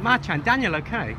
Marchan, Daniel, okay?